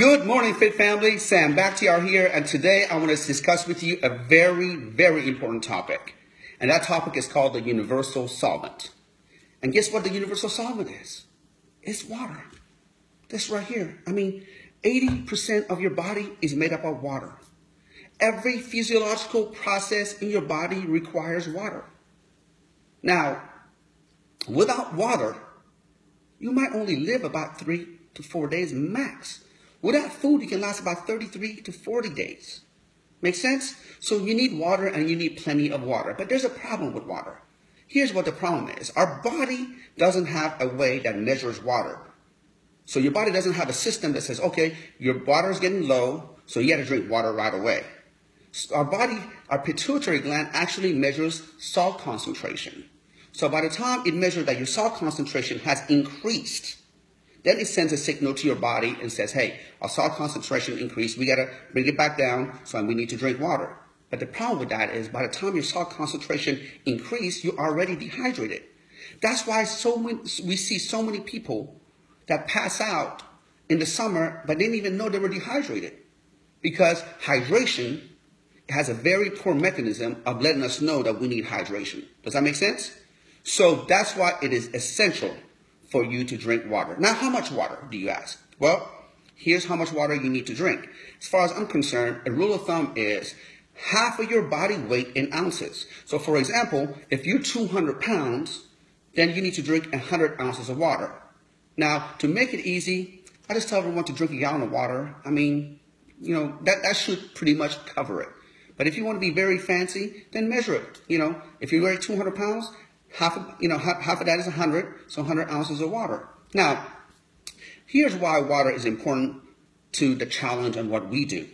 Good morning, Fit Family. Sam Bakhtiar here, and today I want to discuss with you a very, very important topic. And that topic is called the universal solvent. And guess what the universal solvent is? It's water. This right here. I mean, 80% of your body is made up of water. Every physiological process in your body requires water. Now, without water, you might only live about three to four days max. Without food, you can last about 33 to 40 days. Make sense? So you need water and you need plenty of water. But there's a problem with water. Here's what the problem is. Our body doesn't have a way that measures water. So your body doesn't have a system that says, okay, your water is getting low, so you got to drink water right away. So our body, our pituitary gland actually measures salt concentration. So by the time it measures that your salt concentration has increased, then it sends a signal to your body and says, hey, our salt concentration increased. We got to bring it back down. So we need to drink water. But the problem with that is by the time your salt concentration increased, you're already dehydrated. That's why so many, we see so many people that pass out in the summer, but didn't even know they were dehydrated. Because hydration has a very poor mechanism of letting us know that we need hydration. Does that make sense? So that's why it is essential for you to drink water. Now, how much water do you ask? Well, here's how much water you need to drink. As far as I'm concerned, a rule of thumb is half of your body weight in ounces. So for example, if you're 200 pounds, then you need to drink 100 ounces of water. Now, to make it easy, I just tell everyone to drink a gallon of water. I mean, you know, that, that should pretty much cover it. But if you want to be very fancy, then measure it. You know, if you weigh 200 pounds, half you know, half, half of that is 100, so 100 ounces of water. Now, here's why water is important to the challenge and what we do.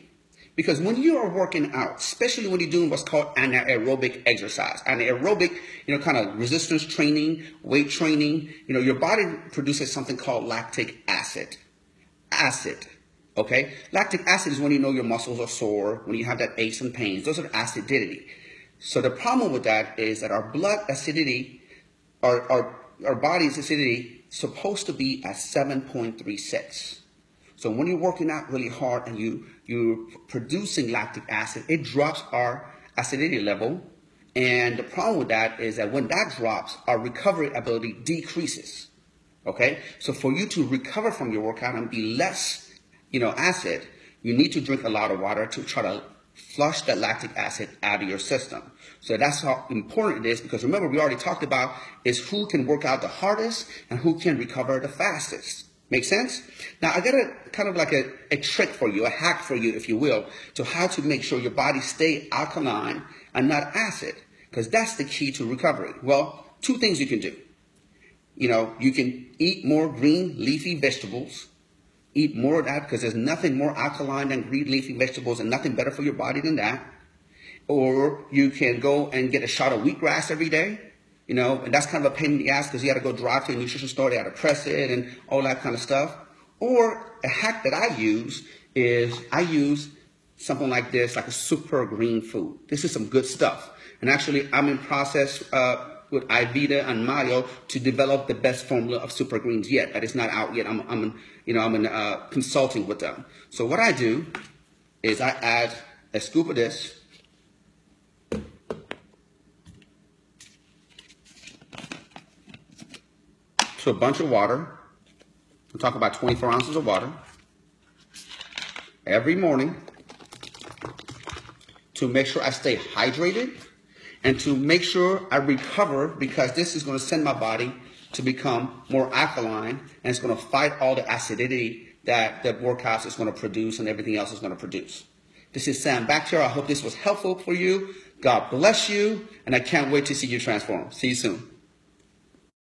Because when you are working out, especially when you're doing what's called anaerobic exercise, anaerobic, you know, kind of resistance training, weight training, you know, your body produces something called lactic acid. Acid. Okay? Lactic acid is when you know your muscles are sore, when you have that aches and pains. Those are acidity. So the problem with that is that our blood acidity, our, our, our body's acidity, supposed to be at 7.36. So when you're working out really hard and you, you're producing lactic acid, it drops our acidity level. And the problem with that is that when that drops, our recovery ability decreases. Okay? So for you to recover from your workout and be less, you know, acid, you need to drink a lot of water to try to flush that lactic acid out of your system. So that's how important it is because remember we already talked about is who can work out the hardest and who can recover the fastest. Make sense? Now I got a kind of like a, a trick for you, a hack for you, if you will, to how to make sure your body stay alkaline and not acid, because that's the key to recovery. Well, two things you can do. You know, you can eat more green leafy vegetables eat more of that because there's nothing more alkaline than green leafy vegetables and nothing better for your body than that. Or you can go and get a shot of wheatgrass every day. You know, and that's kind of a pain in the ass because you got to go drive to a nutrition store, they got to press it and all that kind of stuff. Or a hack that I use is I use something like this, like a super green food. This is some good stuff. And actually, I'm in process uh, with Ivita and Mario to develop the best formula of super greens yet. That is not out yet. I'm, I'm you know, I'm in, uh, consulting with them. So what I do is I add a scoop of this. To a bunch of water. I'm talking about 24 ounces of water. Every morning to make sure I stay hydrated and to make sure I recover because this is going to send my body to become more alkaline and it's going to fight all the acidity that the workouts is going to produce and everything else is going to produce. This is Sam Bakhtiar. I hope this was helpful for you. God bless you, and I can't wait to see you transform. See you soon.